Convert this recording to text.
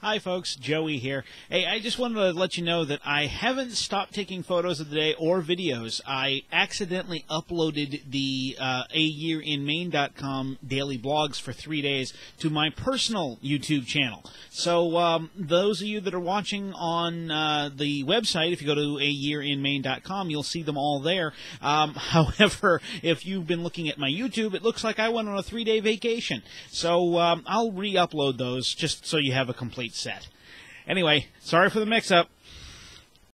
Hi, folks. Joey here. Hey, I just wanted to let you know that I haven't stopped taking photos of the day or videos. I accidentally uploaded the uh, ayearinmaine.com daily blogs for three days to my personal YouTube channel. So, um, those of you that are watching on uh, the website, if you go to ayearinmaine.com, you'll see them all there. Um, however, if you've been looking at my YouTube, it looks like I went on a three day vacation. So, um, I'll re upload those just so you have a set. Anyway, sorry for the mix up.